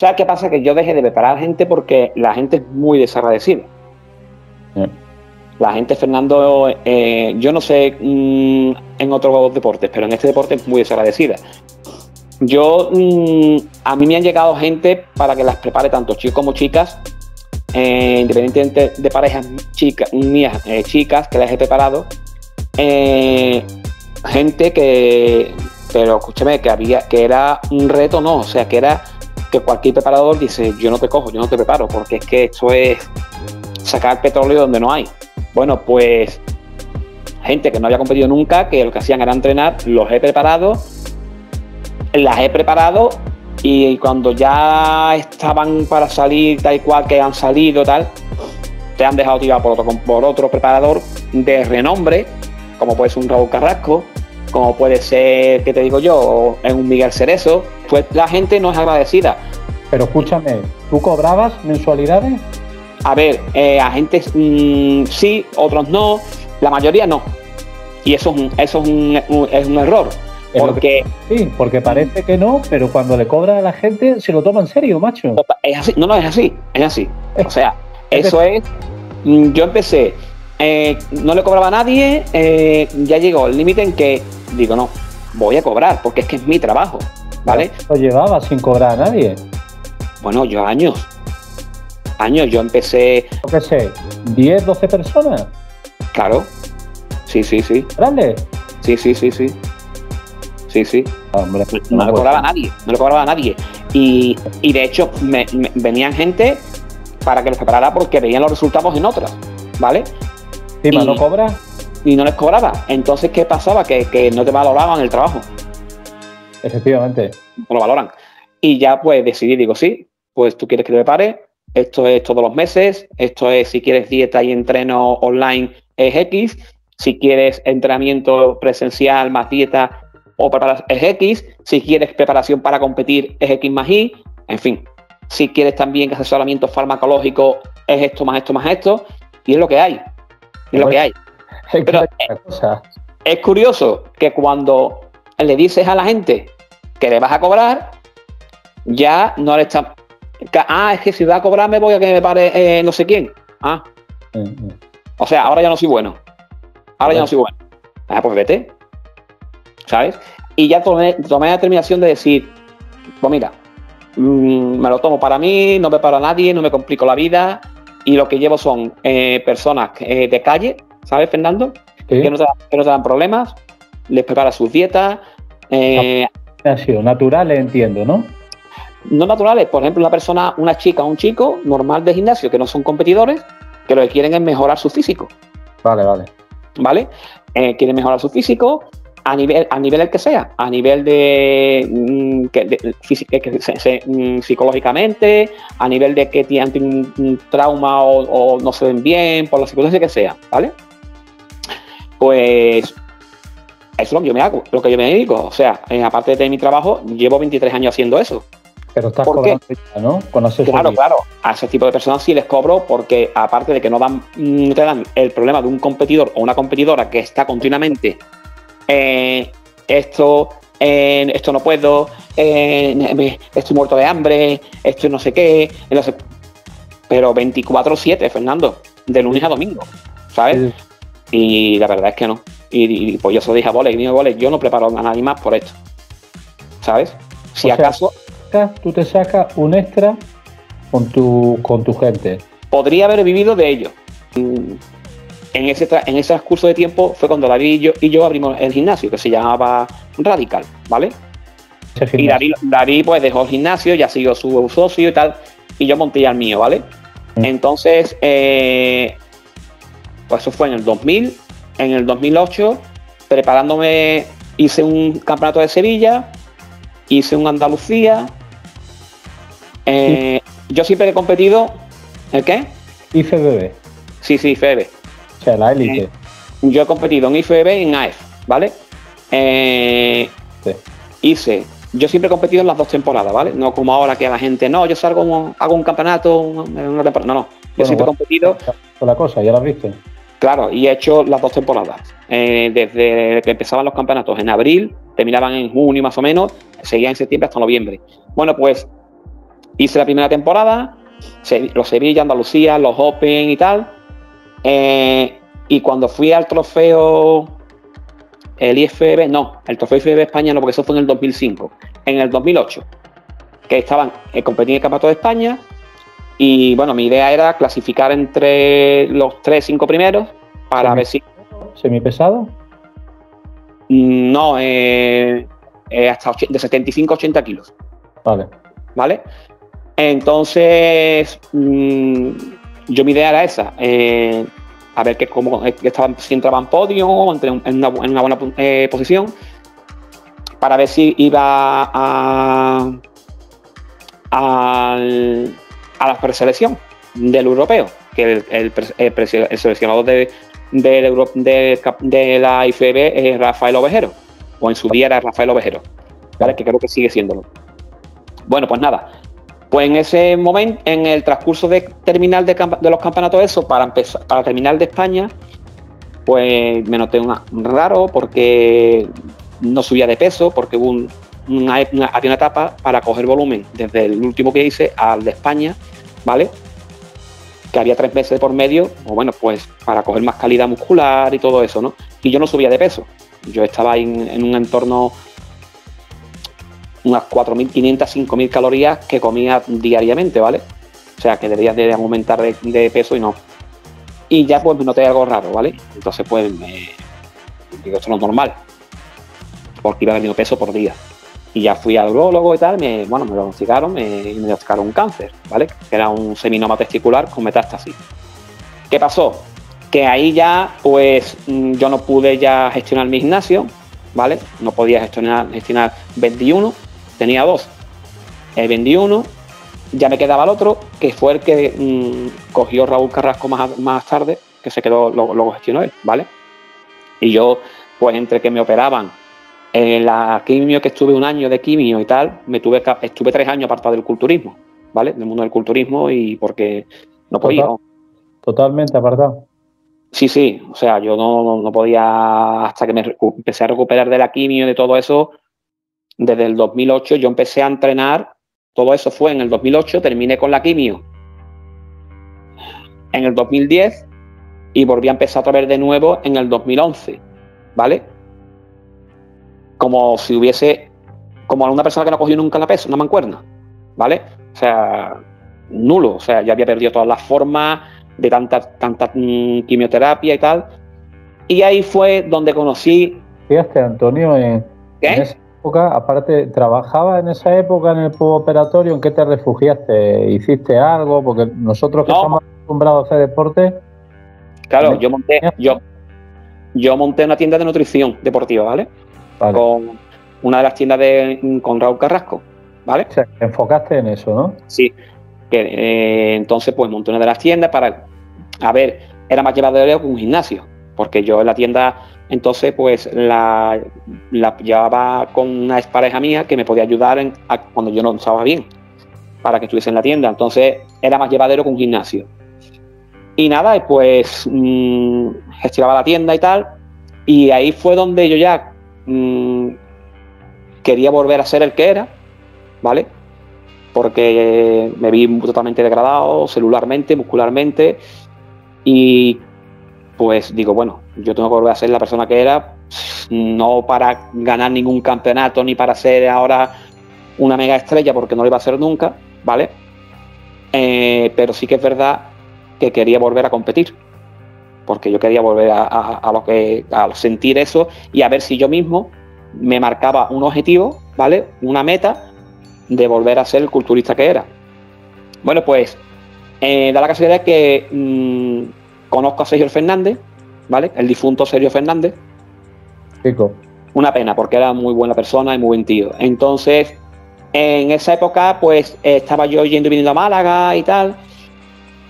¿Sabes qué pasa? Que yo dejé de preparar gente porque la gente es muy desagradecida. La gente, Fernando, eh, yo no sé mm, en otros deportes, pero en este deporte es muy desagradecida. Yo, mm, a mí me han llegado gente para que las prepare tanto chicos como chicas, eh, independientemente de parejas chicas, mías, eh, chicas que las he preparado. gente que, pero escúchame, que había, que era un reto, no, o sea, que era que cualquier preparador dice, yo no te cojo, yo no te preparo, porque es que esto es sacar petróleo donde no hay. Bueno, pues gente que no había competido nunca, que lo que hacían era entrenar, los he preparado, las he preparado y cuando ya estaban para salir tal cual que han salido tal, te han dejado tirar por otro, por otro preparador de renombre, como puede ser un Raúl Carrasco, como puede ser, ¿qué te digo yo?, en un Miguel Cerezo, pues la gente no es agradecida. Pero escúchame, ¿tú cobrabas mensualidades? A ver, eh, agentes mm, sí, otros no, la mayoría no. Y eso es un, eso es un, es un error. Porque, sí, porque parece que no, pero cuando le cobra a la gente se lo toma en serio, macho. Es así, no, no, es así, es así. O sea, eso es. Mm, yo empecé, eh, no le cobraba a nadie, eh, ya llegó el límite en que digo, no, voy a cobrar, porque es que es mi trabajo, ¿vale? ¿Lo llevaba sin cobrar a nadie? Bueno, yo años. Años, yo empecé. ¿Qué sé? ¿10, 12 personas? Claro. Sí, sí, sí. ¿Grande? Sí, sí, sí, sí. Sí, sí. Hombre, no, le cobraba a nadie, no le cobraba a nadie. Y, de hecho, me, venían gente para que los preparara porque veían los resultados en otras, ¿vale? ¿Y, no cobra? Y no les cobraba. Entonces, ¿qué pasaba? Que, que no te valoraban el trabajo. Efectivamente. No lo valoran. Y ya pues decidí, digo, sí, pues tú quieres que te prepare, esto es todos los meses, esto es si quieres dieta y entreno online es X, si quieres entrenamiento presencial más dieta o preparación es X, si quieres preparación para competir es X más Y, en fin, si quieres también asesoramiento farmacológico es esto más esto más esto, y es lo que hay, es lo que hay. Pero es curioso que cuando le dices a la gente que le vas a cobrar, ya no le están Ah, es que si va a cobrar me voy a que me pare eh, no sé quién. Ah. Mm, mm. O sea, ahora ya no soy bueno. Ahora ya no soy bueno. Ah, pues vete. ¿Sabes? Y ya tomé, tomé la determinación de decir, pues mira, mm, me lo tomo para mí, no me paro a nadie, no me complico la vida. Y lo que llevo son eh, personas eh, de calle, ¿sabes, Fernando? Que, no te, dan problemas, les prepara sus dietas. Eh, naturales, entiendo, ¿no? no naturales, por ejemplo, una persona, una chica o un chico normal de gimnasio que no son competidores, que lo que quieren es mejorar su físico. Vale, vale. ¿Vale? Eh, quieren mejorar su físico a nivel, a nivel el que sea, a nivel de, mm, mm, psicológicamente, a nivel de que tienen un, trauma o, no se ven bien, por las circunstancias que sea, ¿vale? Pues eso es lo que yo me hago, lo que yo me dedico. O sea, aparte de mi trabajo, llevo 23 años haciendo eso. Pero estás cobrando ¿no? claro, claro. A ese tipo de personas sí les cobro porque aparte de que no dan, mm, te dan el problema de un competidor o una competidora que está continuamente eh, esto, eh, esto no puedo, eh, estoy muerto de hambre, esto no sé qué. pero 24-7, Fernando, de lunes a domingo, ¿sabes? Y la verdad es que no. Y, pues yo se lo dije a Vole, y yo no preparo a nadie más por esto, ¿sabes? Si acaso tú te sacas un extra con tu, con tu gente. Podría haber vivido de ello. En ese, en ese curso de tiempo fue cuando David y yo, y yo abrimos el gimnasio, que se llamaba Radical, ¿vale? Y David, pues dejó el gimnasio, ya siguió su socio y tal, y yo monté ya el mío, ¿vale? Mm. Entonces, eh, pues eso fue en el 2000, en el 2008, preparándome, hice un campeonato de Sevilla, hice un Andalucía, eh, yo siempre he competido. ¿El qué? IFBB. Sí, sí, IFBB. O sea, la élite. Eh, yo he competido en IFBB y en AF, ¿vale? Eh, sí. Hice. Yo siempre he competido en las dos temporadas, ¿vale? No como ahora que la gente, no, yo salgo, hago un campeonato, una temporada. No, no. Yo siempre he competido. La cosa, ya lo has visto. Claro, y he hecho las dos temporadas. desde que empezaban los campeonatos en abril, terminaban en junio más o menos, seguía en septiembre hasta noviembre. Bueno, pues hice la primera temporada, los Sevilla, Andalucía, los Open y tal. Eh, y cuando fui al trofeo, el IFB, no, el trofeo IFB España no, porque eso fue en el 2005, en el 2008, que estaban eh, competiendo en el Campeonato de España. Y bueno, mi idea era clasificar entre los tres, cinco primeros para ver si. ¿Semipesado? No, eh, eh, hasta de 75 a 80 kilos. Vale. ¿Vale? Entonces, mm, yo mi idea era esa. Eh, a ver que como estaba, si entraba en podio, en una, buena posición, para ver si iba a, a, la preselección del europeo, que el, el, seleccionador de, de, la IFB es Rafael Ovejero, o en su día era Rafael Ovejero, ¿vale? que creo que sigue siéndolo. Bueno, pues nada, pues en ese momento, en el transcurso de terminal de, los campeonatos, eso, para empezar, para terminar de España, pues me noté un raro porque no subía de peso, porque hubo había una etapa para coger volumen desde el último que hice al de España, ¿vale? que había tres meses por medio, o bueno, pues para coger más calidad muscular y todo eso, ¿no? Y yo no subía de peso. Yo estaba en, un entorno unas 4.500, 5.000 calorías que comía diariamente, ¿vale? O sea, que debería de aumentar de, peso y no. Y ya pues me noté algo raro, ¿vale? Entonces pues me digo, esto no es normal, porque iba perdiendo peso por día y ya fui al urologo y tal, me, bueno, me diagnosticaron, me, me diagnosticaron un cáncer, ¿vale? Que era un seminoma testicular con metástasis. ¿Qué pasó? Que ahí ya, pues, mm, yo no pude ya gestionar mi gimnasio, ¿vale? No podía gestionar, gestionar 21, tenía dos. El 21, ya me quedaba el otro, que fue el que mm, cogió Raúl Carrasco más, más tarde, que se quedó, lo gestionó él, ¿vale? Y yo, pues, entre que me operaban en la quimio que estuve un año de quimio y tal, me tuve estuve tres años apartado del culturismo, ¿vale? Del mundo del culturismo y porque no podía. Totalmente apartado. Sí, sí, o sea, yo no, podía, hasta que me empecé a recuperar de la quimio y de todo eso, desde el 2008 yo empecé a entrenar, todo eso fue en el 2008, terminé con la quimio en el 2010 y volví a empezar otra vez de nuevo en el 2011, ¿vale? como si hubiese, como una persona que no cogió nunca la peso, una mancuerna, ¿vale? O sea, nulo, o sea, ya había perdido todas las formas de tanta, tanta mm, quimioterapia y tal. Y ahí fue donde conocí... Fíjate, Antonio, en, esa época, aparte, ¿trabajaba en esa época en el operatorio? ¿En qué te refugiaste? ¿Hiciste algo? Porque nosotros que estamos acostumbrados a hacer deporte... Claro, yo monté, yo, yo monté una tienda de nutrición deportiva, ¿vale? con una de las tiendas de, con Raúl Carrasco, ¿vale? O sea, enfocaste en eso, ¿no? Sí. Que, eh, entonces, pues monté una de las tiendas para, a ver, era más llevadero que un gimnasio, porque yo en la tienda, entonces, pues la, la llevaba con una pareja mía que me podía ayudar cuando yo no estaba bien, para que estuviese en la tienda. Entonces, era más llevadero un gimnasio. Y nada, pues mmm, gestionaba la tienda y tal. Y ahí fue donde yo ya Mm, quería volver a ser el que era, ¿vale? Porque me vi totalmente degradado celularmente, muscularmente, y pues digo, bueno, yo tengo que volver a ser la persona que era, no para ganar ningún campeonato ni para ser ahora una mega estrella, porque no lo iba a ser nunca, ¿vale? Eh, pero sí que es verdad que quería volver a competir porque yo quería volver a, lo que a sentir eso y a ver si yo mismo me marcaba un objetivo, ¿vale? Una meta de volver a ser el culturista que era. Bueno, pues eh, da la casualidad que mm, conozco a Sergio Fernández, ¿vale? El difunto Sergio Fernández. Rico. Una pena, porque era muy buena persona y muy buen tío. Entonces, en esa época, pues estaba yo yendo y viniendo a Málaga y tal,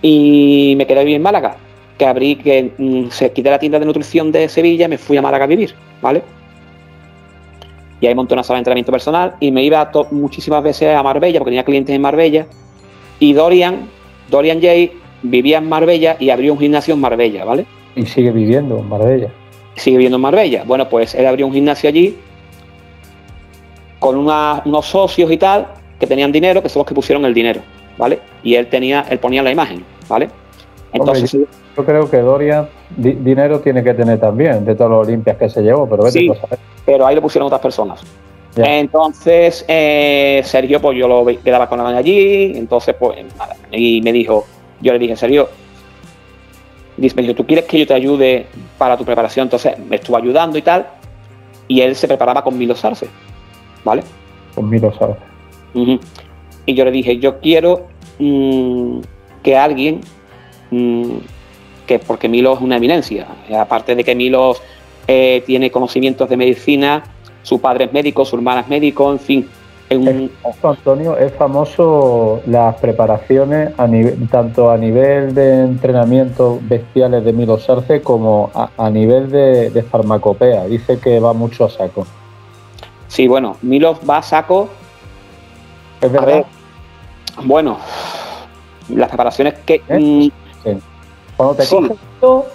y me quedé bien en Málaga que abrí, que mm, se quité la tienda de nutrición de Sevilla y me fui a Málaga a vivir, ¿vale? Y ahí monté una sala de entrenamiento personal y me iba muchísimas veces a Marbella porque tenía clientes en Marbella. Y Dorian, Dorian Jay, vivía en Marbella y abrió un gimnasio en Marbella, ¿vale? Y sigue viviendo en Marbella. Sigue viviendo en Marbella. Bueno, pues él abrió un gimnasio allí con unos socios y tal. que tenían dinero, que son los que pusieron el dinero, ¿vale? Y él tenía, él ponía la imagen, ¿vale? Entonces, yo, creo que Dorian dinero tiene que tener también, de todos los limpias que se llevó, pero sí, pero ahí lo pusieron otras personas. Entonces, eh, Sergio, pues yo lo quedaba con la allí, entonces, pues y me dijo, yo le dije, Sergio, dice, me dijo, ¿tú quieres que yo te ayude para tu preparación? Entonces me estuvo ayudando y tal, y él se preparaba con Milo Sarce, ¿vale? Con Milo Sarce. Y yo le dije, yo quiero mm, que alguien, mm, que porque Milo es una eminencia, aparte de que Milo eh, tiene conocimientos de medicina, su padre es médico, su hermana es médico, en fin. En Antonio, es famoso las preparaciones a nivel, tanto a nivel de entrenamiento bestiales de Milo Sarce como a, nivel de, farmacopea. Dice que va mucho a saco. Sí, bueno, Milo va a saco. Es verdad. bueno, las preparaciones que. ¿Eh? Mm, Cuando te coges esto,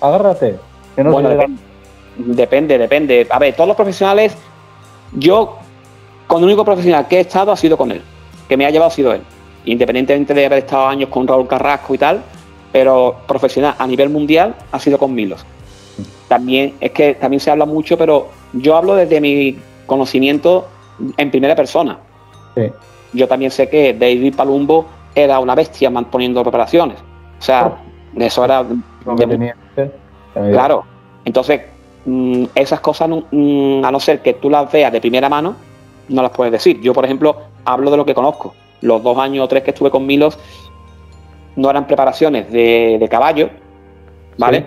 agárrate. bueno, depende, depende. A ver, todos los profesionales, yo con el único profesional que he estado ha sido con él, que me ha llevado ha sido él. Independientemente de haber estado años con Raúl Carrasco y tal, pero profesional a nivel mundial ha sido con Milos. También es que también se habla mucho, pero yo hablo desde mi conocimiento en primera persona. Yo también sé que David Palumbo era una bestia poniendo preparaciones. O sea, eso era. claro. Entonces, mm, esas cosas, mm, a no ser que tú las veas de primera mano, no las puedes decir. Yo, por ejemplo, hablo de lo que conozco. Los dos años o tres que estuve con Milos no eran preparaciones de, caballo, ¿vale?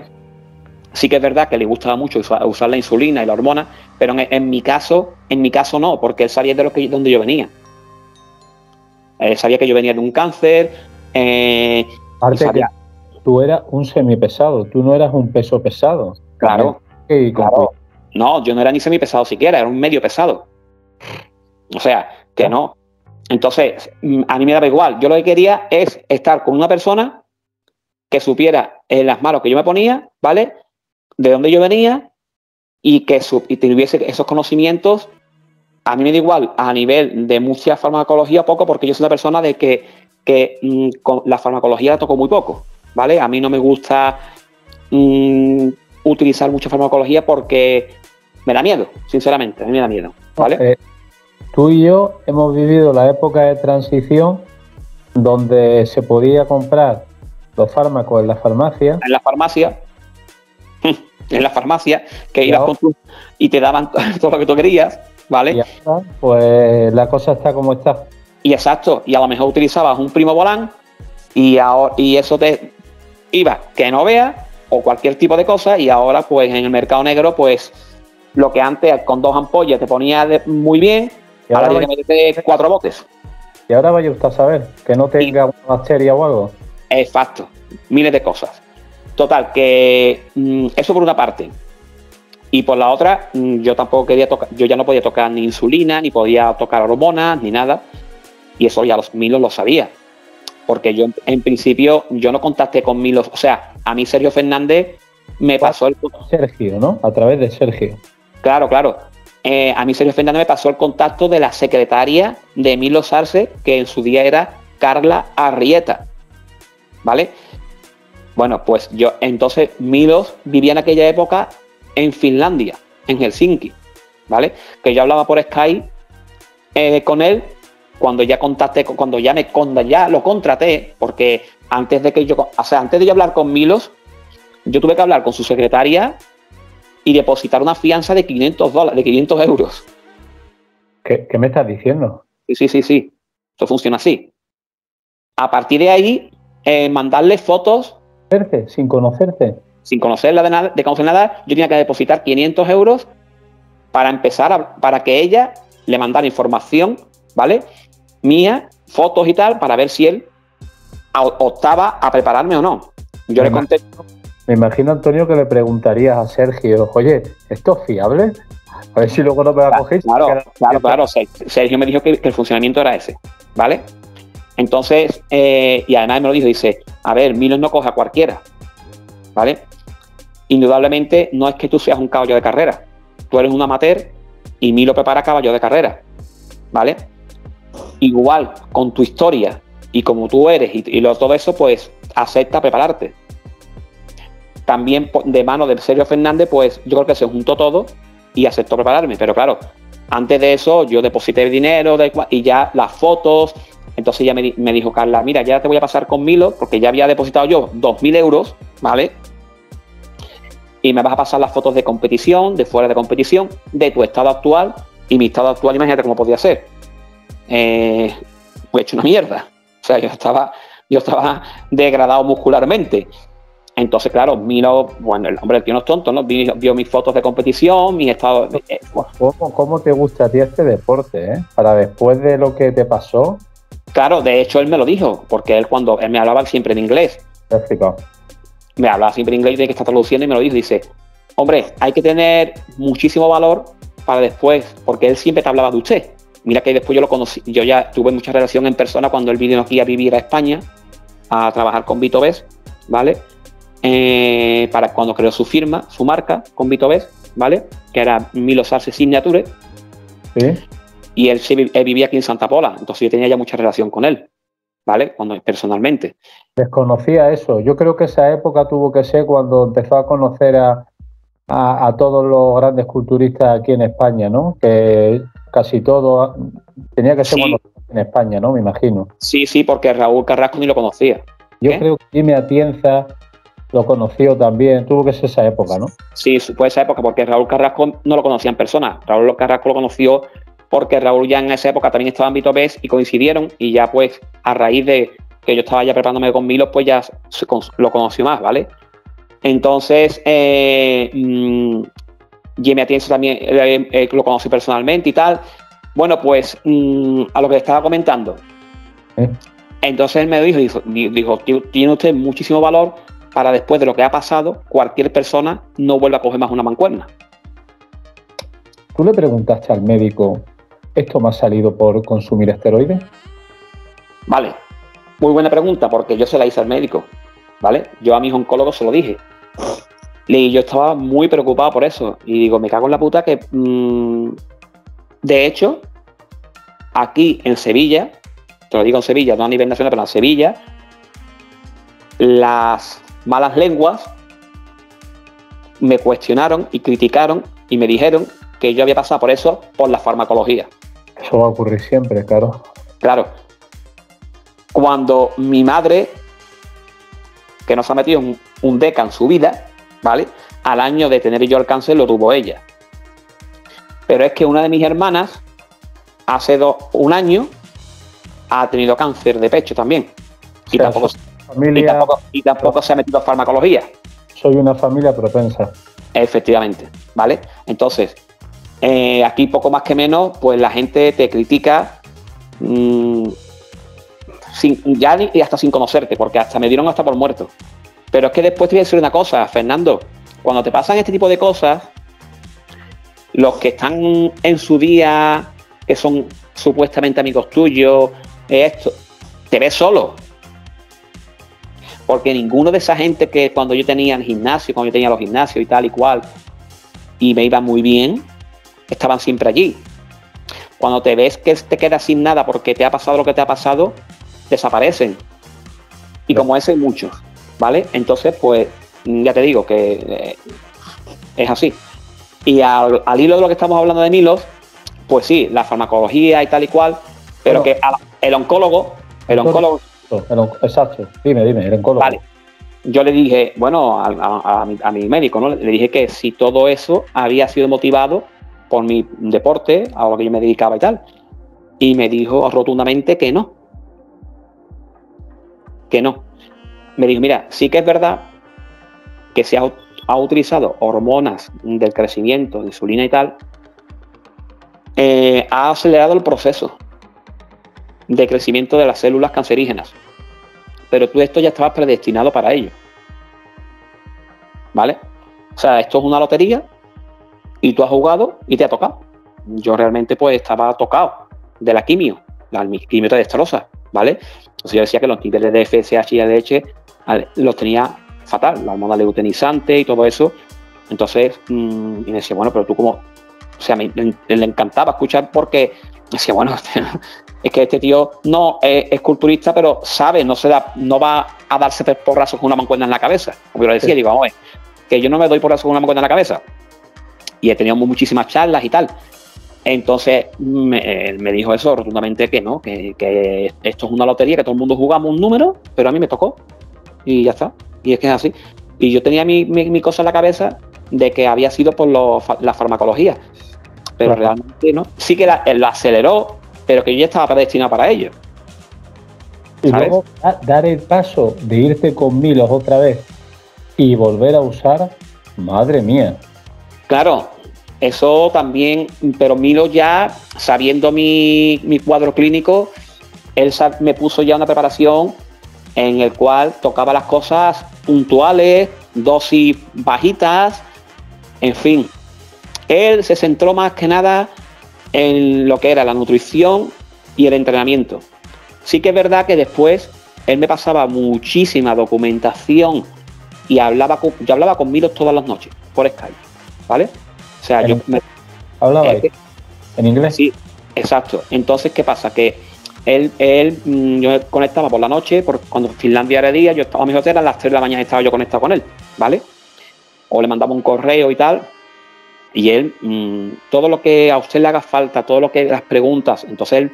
Sí. que es verdad que le gustaba mucho usar, la insulina y la hormona, pero en, mi caso, en mi caso no, porque él sabía de lo que, donde yo venía. Él sabía que yo venía de un cáncer. Eh, tú eras un semipesado, tú no eras un peso pesado. Claro. claro. No, yo no era ni semipesado siquiera, era un medio pesado. O sea, que no. Entonces, mm, a mí me daba igual. Yo lo que quería es estar con una persona que supiera en las manos que yo me ponía, ¿vale? De dónde yo venía y que y tuviese esos conocimientos. A mí me da igual a nivel de mucha farmacología poco, porque yo soy una persona de que, mm, la farmacología la toco muy poco, ¿vale? A mí no me gusta mm, utilizar mucha farmacología porque me da miedo, sinceramente, a mí me da miedo, ¿vale? Eh, Tú y yo hemos vivido la época de transición donde se podía comprar los fármacos en la farmacia. En la farmacia. En la farmacia, que ibas con tu, y te daban todo lo que tú querías, ¿vale? pues la cosa está como está. Y exacto, y a lo mejor utilizabas un primo volán y, ahora, y eso te iba que no veas o cualquier tipo de cosa y ahora pues en el mercado negro pues lo que antes con dos ampollas te ponía muy bien, y ahora, tiene que meterte cuatro botes. Y ahora vaya usted a saber que no tenga una bacteria o algo. Exacto, miles de cosas. Total, que mm, eso por una parte. Y por la otra, mm, yo tampoco quería tocar, yo ya no podía tocar ni insulina, ni podía tocar hormonas, ni nada. Y eso ya los Milos lo sabía. Porque yo en principio, yo no contacté con Milos, o sea, a mí Sergio Fernández me pasó el... Sergio, ¿no? A través de Sergio. Claro, claro. Eh, a mí Sergio Fernández me pasó el contacto de la secretaria de Emilio Sarce, que en su día era Carla Arrieta. ¿Vale? Bueno, pues yo, entonces Milos vivía en aquella época en Finlandia, en Helsinki, ¿vale? Que yo hablaba por Skype eh, con él cuando ya contacté, cuando ya me cuando ya lo contraté, porque antes de que yo, o sea, antes de yo hablar con Milos, yo tuve que hablar con su secretaria y depositar una fianza de 500 dólares, de 500 euros. ¿Qué, me estás diciendo? Sí, sí, sí, sí. Eso funciona así. A partir de ahí, eh, mandarle fotos. Sin conocerte. Sin conocerla de, nada, de conocer nada, yo tenía que depositar 500 euros para empezar, para que ella le mandara información, ¿vale? Mía, fotos y tal, para ver si él optaba a prepararme o no. Yo le contesto me imagino, Antonio, que le preguntarías a Sergio, oye, ¿esto es fiable? A ver si luego no me va a coger. Claro, claro, claro. Sergio me dijo que, el funcionamiento era ese, ¿vale? Entonces, eh, y además me lo dijo, dice, a ver, Milos no coge a cualquiera, ¿vale? Indudablemente no es que tú seas un caballo de carrera, tú eres un amateur y Milo prepara caballo de carrera, ¿vale? igual con tu historia y como tú eres y, todo eso, pues acepta prepararte. También de mano del Sergio Fernández, pues yo creo que se juntó todo y aceptó prepararme. Pero claro, antes de eso yo deposité dinero y ya las fotos. Entonces ya me, me, dijo Carla, mira, ya te voy a pasar con Milo, porque ya había depositado yo 2.000 euros, ¿vale? Y me vas a pasar las fotos de competición, de fuera de competición, de tu estado actual. Y mi estado actual, imagínate cómo podía ser. Eh, pues hecho una mierda. O sea, yo estaba, yo estaba degradado muscularmente. Entonces, claro, Milo, bueno, el hombre, el tío no es tonto, ¿no? Vio, mis fotos de competición, mi estado. Eh, ¿Cómo, te gusta a ti este deporte, eh? Para después de lo que te pasó. Claro, de hecho, él me lo dijo, porque él cuando él me hablaba siempre en inglés. Me hablaba siempre en inglés de que está traduciendo y me lo dijo. Dice, hombre, hay que tener muchísimo valor para después, porque él siempre te hablaba de usted. Mira que después yo lo conocí, yo ya tuve mucha relación en persona cuando él vino aquí a vivir a España, a trabajar con Vito Bes, ¿vale? Eh, para cuando creó su firma, su marca con Vito Bes, ¿vale? Que era Milo Sarce Signature. ¿Sí? Y él, vivía aquí en Santa Pola, entonces yo tenía ya mucha relación con él, ¿vale? Cuando, personalmente. Desconocía eso. Yo creo que esa época tuvo que ser cuando empezó a conocer a, a, todos los grandes culturistas aquí en España, ¿no? Que casi todo tenía que ser en España, ¿no? Me imagino. Sí, sí, porque Raúl Carrasco ni lo conocía. Yo ¿Eh? creo que Jimmy Atienza lo conoció también, tuvo que ser esa época, ¿no? Sí, fue esa época, porque Raúl Carrasco no lo conocía en persona. Raúl Carrasco lo conoció porque Raúl ya en esa época también estaba en Vito y coincidieron y ya pues a raíz de que yo estaba ya preparándome con Milos, pues ya lo conoció más, ¿vale? Entonces, eh, mmm, Jimmy también eh, eh, lo conocí personalmente y tal. Bueno, pues mm, a lo que estaba comentando. Entonces él me dijo, dijo, tiene usted muchísimo valor para después de lo que ha pasado, cualquier persona no vuelva a coger más una mancuerna. ¿Tú le preguntaste al médico, ¿esto me ha salido por consumir esteroides? Vale, muy buena pregunta, porque yo se la hice al médico, ¿vale? Yo a mis oncólogos se lo dije. Y yo estaba muy preocupado por eso. Y digo, me cago en la puta que. Mm, de hecho, aquí en Sevilla, te lo digo en Sevilla, no a nivel nacional, pero en Sevilla, las malas lenguas me cuestionaron y criticaron y me dijeron que yo había pasado por eso por la farmacología. Eso va a ocurrir siempre, claro. Claro. Cuando mi madre, que nos ha metido un, un DECA en su vida, ¿vale? Al año de tener yo el cáncer lo tuvo ella. Pero es que una de mis hermanas, hace un año, ha tenido cáncer de pecho también. Y, tampoco, y, tampoco, se ha metido a farmacología. Soy una familia propensa. Efectivamente, ¿vale? Entonces, eh, aquí poco más que menos, pues la gente te critica mm, sin, ya y hasta sin conocerte, porque hasta me dieron hasta por muerto. Pero es que después te voy a decir una cosa, Fernando. Cuando te pasan este tipo de cosas, los que están en su día, que son supuestamente amigos tuyos, esto, te ves solo. Porque ninguno de esa gente que cuando yo tenía el gimnasio, cuando yo tenía los gimnasios y tal y cual, y me iba muy bien, estaban siempre allí. Cuando te ves que te quedas sin nada porque te ha pasado lo que te ha pasado, desaparecen. Y como ese hay muchos. ¿vale? Entonces, pues ya te digo que eh, es así. Y al, hilo de lo que estamos hablando de Milos, pues sí, la farmacología y tal y cual, pero que el oncólogo, el oncólogo... exacto, dime, dime, el oncólogo. Vale. Yo le dije, bueno, a, mi, médico, ¿no? Le dije que si todo eso había sido motivado por mi deporte, a lo que yo me dedicaba y tal. Y me dijo rotundamente que no. Que no me dijo, mira, sí que es verdad que se ha, utilizado hormonas del crecimiento, insulina y tal, eh, ha acelerado el proceso de crecimiento de las células cancerígenas. Pero tú esto ya estabas predestinado para ello. ¿Vale? O sea, esto es una lotería y tú has jugado y te ha tocado. Yo realmente pues estaba tocado de la quimio. La quimio te destroza, ¿vale? Entonces yo decía que los niveles de FSH y ADH los tenía fatal, la hormona leutenizante y todo eso. Entonces, mm, y me decía, bueno, pero tú como, o sea, me, encantaba escuchar porque decía, bueno, es que este tío no es, culturista, pero sabe, no se da, no va a darse porrazos con una mancuerna en la cabeza. Como yo lo decía, digo, vamos, que yo no me doy porrazos con una mancuerna en la cabeza. Y he tenido muchísimas charlas y tal. Entonces me, él me dijo eso rotundamente que no, que, esto es una lotería, que todo el mundo jugamos un número, pero a mí me tocó. Y ya está. Y es que es así. Y yo tenía mi, cosa en la cabeza de que había sido por la farmacología. Pero realmente no. Sí que la, él aceleró, pero que yo ya estaba predestinado para ello. Y luego dar el paso de irte con Milos otra vez y volver a usar, madre mía. Claro, eso también, pero Milo ya, sabiendo mi, mi cuadro clínico, él me puso ya una preparación en el cual tocaba las cosas puntuales, dosis bajitas, en fin. Él se centró más que nada en lo que era la nutrición y el entrenamiento. Sí que es verdad que después él me pasaba muchísima documentación y hablaba con, yo hablaba con todas las noches por Skype, ¿vale? O sea, yo me, hablaba eh, en inglés. Sí, exacto. Entonces, ¿qué pasa? Que él, él mm, yo conectaba por la noche, por, cuando Finlandia era día, yo estaba a mi hotel, a las 3 de la mañana estaba yo conectado con él, ¿vale? O le mandaba un correo y tal, y él, mm, todo lo que a usted le haga falta, todo lo que las preguntas, entonces él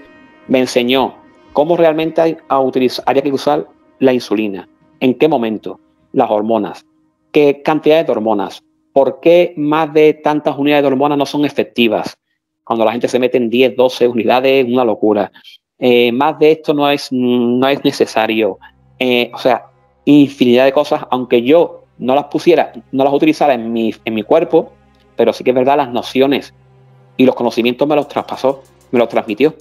me enseñó cómo realmente hay, a utilizar, había que usar la insulina, en qué momento, las hormonas, qué cantidad de hormonas, por qué más de tantas unidades de hormonas no son efectivas. Cuando la gente se mete en 10, 12 unidades, una locura. Eh, más de esto no es, no es necesario. Eh, o sea, infinidad de cosas, aunque yo no las pusiera, no las utilizara en mi, en mi cuerpo, pero sí que es verdad, las nociones y los conocimientos me los traspasó, me los transmitió.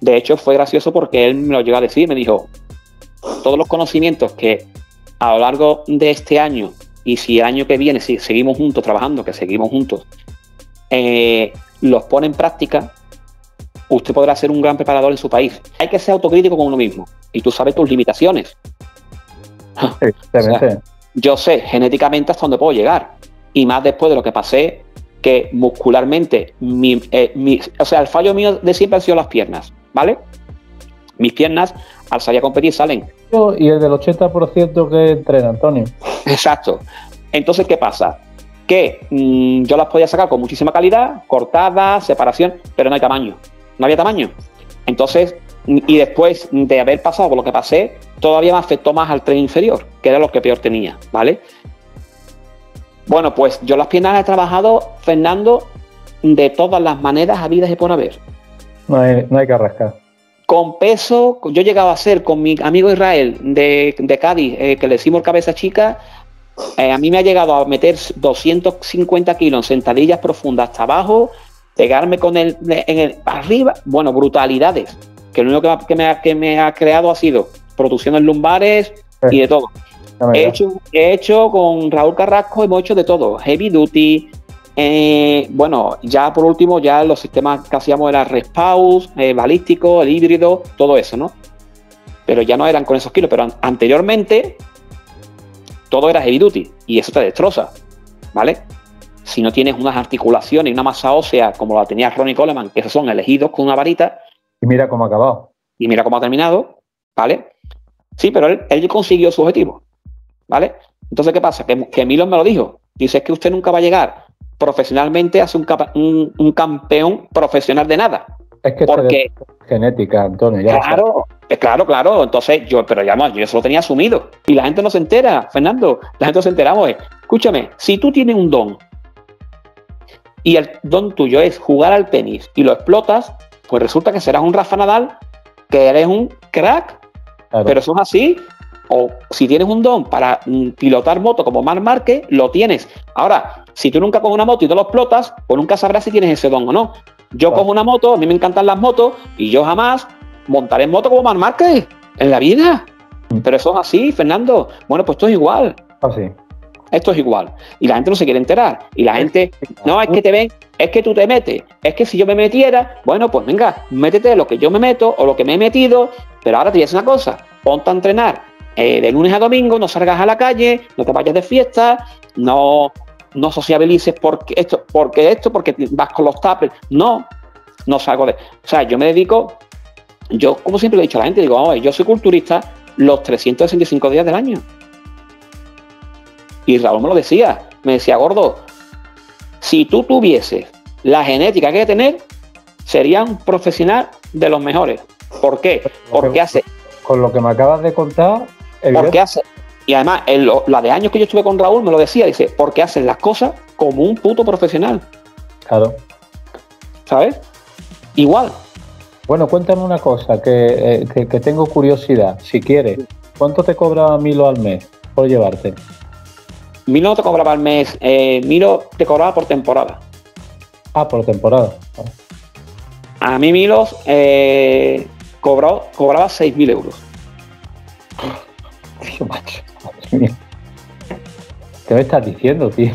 De hecho, fue gracioso porque él me lo llegó a decir, me dijo, todos los conocimientos que a lo largo de este año y si el año que viene si seguimos juntos trabajando, que seguimos juntos, eh, los pone en práctica, usted podrá ser un gran preparador en su país. Hay que ser autocrítico con uno mismo y tú sabes tus limitaciones. yo sé genéticamente hasta dónde puedo llegar. Y más después de lo que pasé, que muscularmente, eh, o sea, el fallo mío de siempre han sido las piernas, ¿vale? Mis piernas, al salir a competir, salen. Y el del 80% que entrena, Antonio. Exacto. Entonces, ¿qué pasa? Que mm, yo las podía sacar con muchísima calidad, cortada, separación, pero no hay tamaño. No había tamaño. Entonces, y después de haber pasado por lo que pasé, todavía me afectó más al tren inferior, que era lo que peor tenía, ¿vale? Bueno, pues yo las piernas he trabajado, Fernando, de todas las maneras habidas y por haber. No hay, no hay que arrascar. Con peso, yo llegaba a ser con mi amigo Israel de, Cádiz, eh, que le decimos cabeza chica, eh, a mí me ha llegado a meter 250 kilos en sentadillas profundas hasta abajo, pegarme con el, en el arriba, bueno, brutalidades que lo único que, me, ha, que me ha creado ha sido producciones lumbares y de todo. He hecho, he hecho con Raúl Carrasco, hemos hecho de todo, heavy duty, eh, bueno, ya por último, ya los sistemas que hacíamos era respaus, eh, balístico, el híbrido, todo eso, ¿no? Pero ya no eran con esos kilos, pero anteriormente todo era heavy duty y eso te destroza, ¿vale? Si no tienes unas articulaciones y una masa ósea como la tenía Ronnie Coleman, que esos son elegidos con una varita, y mira cómo ha acabado. Y mira cómo ha terminado, ¿vale? Sí, pero él, consiguió su objetivo, ¿vale? Entonces, ¿qué pasa? Que, que Milon me lo dijo. Dice, es que usted nunca va a llegar profesionalmente a ser un, campeón profesional de nada. Es que porque genética, Antonio. claro, claro, claro. Entonces yo, pero ya no, yo eso lo tenía asumido. Y la gente no se entera, Fernando. La gente no se enteramos. Escúchame, si tú tienes un don y el don tuyo es jugar al tenis y lo explotas, pues resulta que serás un Rafa Nadal, que eres un crack, pero eso es así. O si tienes un don para mm, pilotar moto como Mar Márquez, lo tienes. Ahora, si tú nunca coges una moto y te lo explotas, pues nunca sabrás si tienes ese don o no. Yo cojo una moto, a mí me encantan las motos, y yo jamás montaré en moto como Mar Márquez en la vida. Mm. Pero eso es así, Fernando. Bueno, pues esto es igual. Así. Esto es igual. Y la gente no se quiere enterar. Y la gente, no, es que te ven, es que tú te metes. Es que si yo me metiera, bueno, pues venga, métete lo que yo me meto o lo que me he metido. Pero ahora te dices una cosa, ponte a entrenar eh, de lunes a domingo, no salgas a la calle, no te vayas de fiesta, no, no sociabilices porque esto, porque esto, porque vas con los tapes. No. no salgo de. O sea, yo me dedico, yo como siempre le he dicho a la gente, digo, yo soy culturista los 365 días del año. Y Raúl me lo decía, me decía, gordo, si tú tuvieses la genética que hay que tener, sería un profesional de los mejores. ¿Por qué? Porque hace. Con lo que me acabas de contar. Porque hace. Y además, la de años que yo estuve con Raúl me lo decía, dice, porque hacen las cosas como un puto profesional. Claro. ¿Sabes? Igual. Bueno, cuéntame una cosa, que, eh, tengo curiosidad. Si quieres, ¿cuánto te cobra Milo al mes por llevarte? Milo no te cobraba al mes, eh, Milo te cobraba por temporada. Ah, por temporada. A mí Milos eh, cobró, cobraba 6.000 euros. ¿Qué me estás diciendo, tío?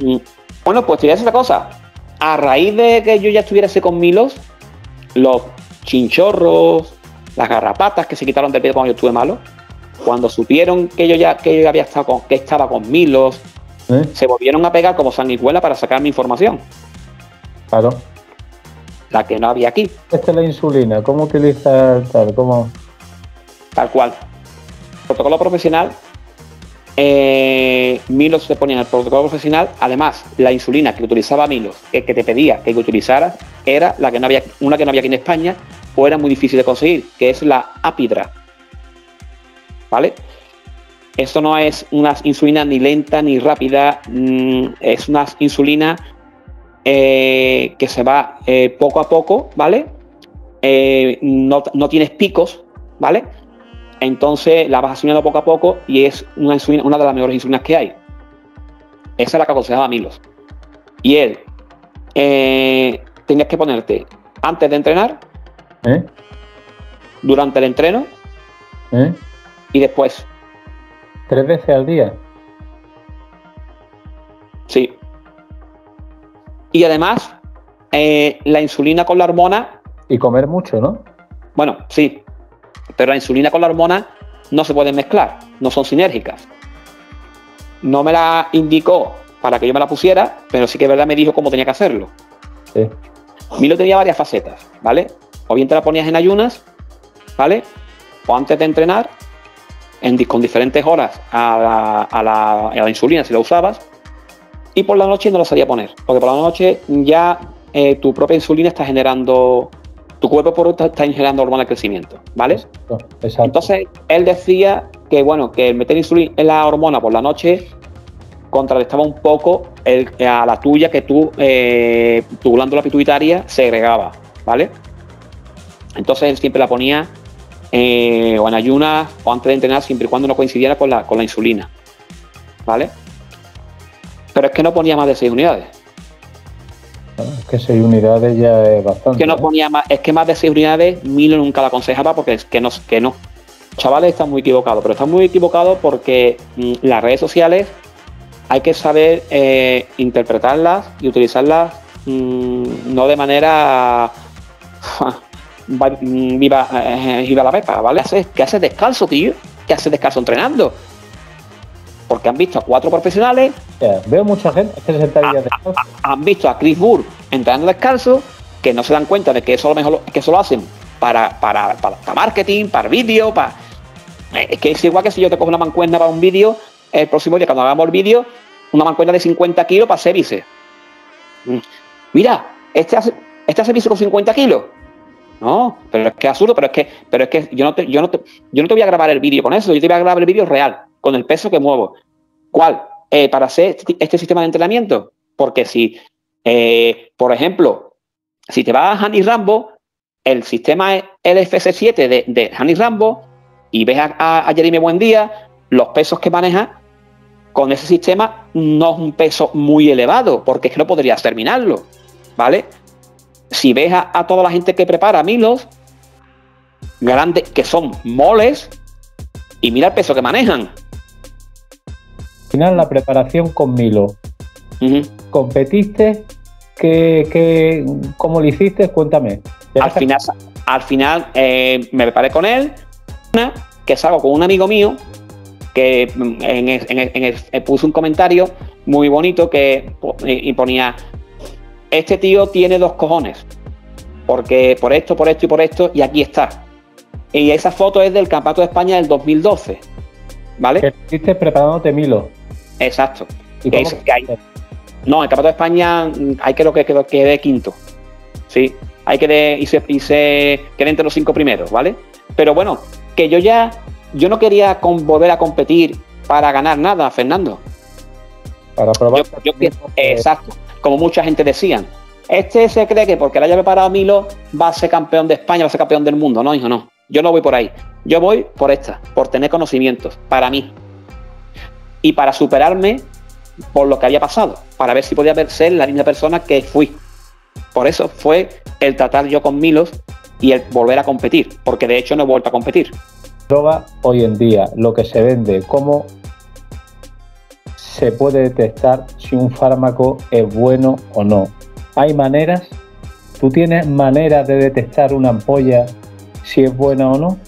Mm. Bueno, pues te voy a decir una cosa. A raíz de que yo ya estuviera con Milos, los chinchorros, las garrapatas que se quitaron del pie cuando yo estuve malo, cuando supieron que yo ya que yo había estado con, que estaba con Milos, ¿Eh? se volvieron a pegar como sanguijuela para sacar mi información. Claro. La que no había aquí. Esta es la insulina. ¿Cómo utiliza tal? ¿Cómo? Tal cual. Protocolo profesional eh, Milos se ponía en el protocolo profesional. Además, la insulina que utilizaba Milos, que, te pedía que utilizaras, era la que no había, una que no había aquí en España o era muy difícil de conseguir, que es la Apidra. ¿Vale? Esto no es una insulina ni lenta ni rápida, mm, es una insulina eh, que se va eh, poco a poco, ¿vale? Eh, no, no tienes picos, ¿vale? entonces la vas asumiendo poco a poco y es una, una de las mejores insulinas que hay. Esa es la que aconsejaba Milos. Y él, tenías que ponerte antes de entrenar, durante el entreno ¿Eh? Y después. ¿Tres veces al día? Sí. Y además, la insulina con la hormona. Y comer mucho, ¿no? Bueno, sí, pero la insulina con la hormona no se pueden mezclar, no son sinérgicas. No me la indicó para que yo me la pusiera, pero sí que verdad me dijo cómo tenía que hacerlo. Sí. Milo tenía varias facetas, ¿vale? O bien te la ponías en ayunas, ¿vale? O antes de entrenar, en, con diferentes horas a la, insulina si la usabas, y por la noche no la sabía poner, porque por la noche ya eh, tu propia insulina está generando tu cuerpo por otro está generando hormona de crecimiento, ¿vale? Entonces, él decía que, bueno, que el meter insulina en la hormona por la noche contrarrestaba un poco a la tuya que tú, eh, tu glándula pituitaria segregaba, ¿vale? Entonces él siempre la ponía eh, o en ayunas o antes de entrenar, siempre y cuando no coincidiera con la, con la insulina, ¿vale? Pero es que no ponía más de 6 unidades. Es que 6 unidades ya es bastante. Que no ponía más, es que más de 6 unidades Milo nunca la aconsejaba porque es que no, que no. Chavales, están muy equivocados, pero están muy equivocados porque mm, las redes sociales hay que saber eh, interpretarlas y utilizarlas mm, no de manera mm, viva, eh, viva la pepa, ¿vale? ¿Qué haces descalzo, tío? ¿Qué haces descalzo entrenando? porque han visto a cuatro profesionales. veo mucha gente que se Han visto a Chris Burr entrando descalzo, que no se dan cuenta de que eso lo mejor que eso lo hacen para, para, para, marketing, para vídeo, para. Eh, es que es igual que si yo te cojo una mancuerna para un vídeo, el próximo día cuando hagamos el vídeo, una mancuerna de 50 kilos para hacer bíceps. Mm. Mira, este hace, este hace bíceps con 50 kilos. No, pero es que es absurdo, pero es que, pero es que yo no te, yo no te, yo no te voy a grabar el vídeo con eso, yo te voy a grabar el vídeo real con el peso que muevo. ¿Cuál? Eh, para hacer este, este sistema de entrenamiento. Porque si, eh, por ejemplo, si te vas a Hanny Rambo, el sistema LFC7 de, de Rambo y ves a, a, Jeremy Buendía, los pesos que maneja con ese sistema no es un peso muy elevado, porque es que no podrías terminarlo, ¿vale? Si ves a, a toda la gente que prepara Milos, grandes, que son moles, y mira el peso que manejan, final la preparación con Milo. ¿Competiste? ¿Qué, cómo lo hiciste? Cuéntame. Al final, al final eh, me preparé con él, que salgo con un amigo mío que mm, en, en, puso un comentario muy bonito que y ponía, este tío tiene dos cojones. porque por esto, por esto y por esto, y aquí está. Y esa foto es del Campeonato de España del 2012, ¿vale? Que estuviste preparándote Milo. Exacto. ¿Y Que cómo es- que hay- no, el Campeonato de España hay que lo que quedó quede quinto. Sí, hay que de, y se, y se quede entre los cinco primeros, ¿vale? Pero bueno, que yo ya, yo no quería con- volver a competir para ganar nada, Fernando. Para probar. Yo- yo exacto, como mucha gente decían. Este se cree que porque le haya preparado Milo va a ser campeón de España, va a ser campeón del mundo. No, hijo, no. Yo no voy por ahí. Yo voy por esta, por tener conocimientos, para mí. Y para superarme por lo que había pasado, para ver si podía ser la misma persona que fui. Por eso fue el tratar yo con Milos y el volver a competir, porque de hecho no he vuelto a competir. droga hoy en día, lo que se vende, cómo se puede detectar si un fármaco es bueno o no. Hay maneras, tú tienes maneras de detectar una ampolla si es buena o no.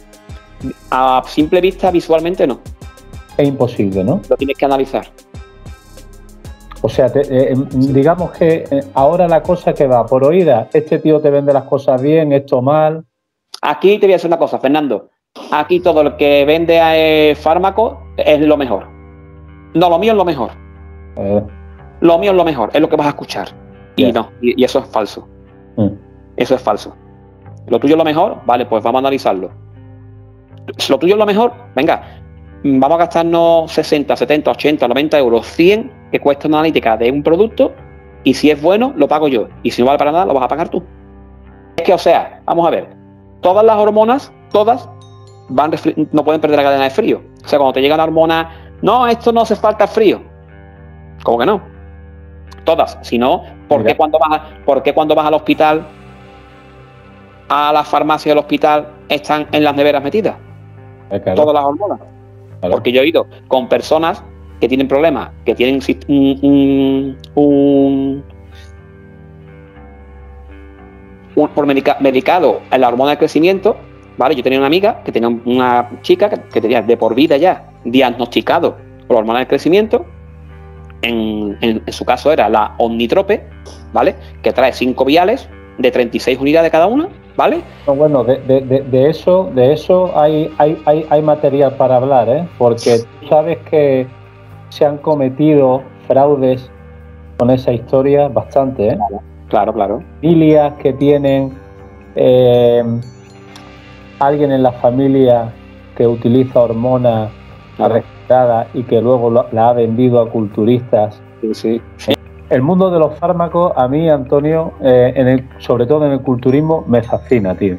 A simple vista, visualmente no. Es imposible, ¿no? Lo tienes que analizar. O sea, te- eh, em, digamos que eh, ahora la cosa que va por oída, este tío te vende las cosas bien, esto mal. Aquí te voy a decir una cosa, Fernando. Aquí todo lo que vende eh, fármaco es lo mejor. No, lo mío es lo mejor. Lo mío es lo mejor, es lo que vas a escuchar. Y no, y, y eso es falso. mm. Eso es falso. Lo tuyo es lo mejor, vale, pues vamos a analizarlo. Lo tuyo es lo mejor, venga, vamos a gastarnos 60, 70, 80, 90 euros, 100 que cuesta una analítica de un producto y si es bueno, lo pago yo. Y si no vale para nada, lo vas a pagar tú. Es que, o sea, vamos a ver, todas las hormonas, todas, van no pueden perder la cadena de frío. O sea, cuando te llega una hormona, no, esto no hace falta frío. ¿Cómo que no? Todas. Si no, ¿por Mira. qué cuando vas, a- por qué cuando vas al hospital, a la farmacia del hospital, están en las neveras metidas? Eh, claro, Todas las hormonas. claro. Porque yo he ido con personas que tienen problemas, que tienen un, un- un- un- por medica- medicado en la hormona del crecimiento, ¿vale? Yo tenía una amiga que tenía una chica que, que tenía de por vida ya diagnosticado por la hormona del crecimiento. En, en- en su caso era la Omnitrope, ¿vale? Que trae 5 viales de 36 unidades cada una, ¿vale? No, bueno, de, de- de- de eso, de eso hay, hay, hay, hay material para hablar, ¿eh? porque sabes que se han cometido fraudes con esa historia bastante, ¿eh? Claro, claro. Familias que tienen eh, alguien en la familia que utiliza hormonas claro. recetadas y que luego lo- la ha vendido a culturistas. Sí, sí. El mundo de los fármacos, a mí, Antonio, eh, en el- sobre todo en el culturismo, me fascina, tío.